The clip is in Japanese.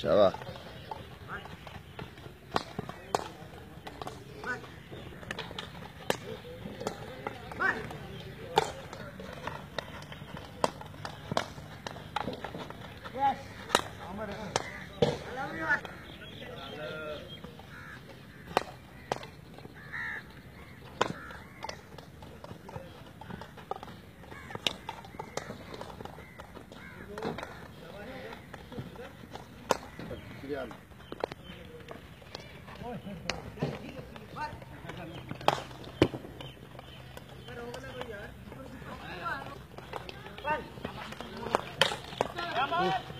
Ça Lihat. Oh.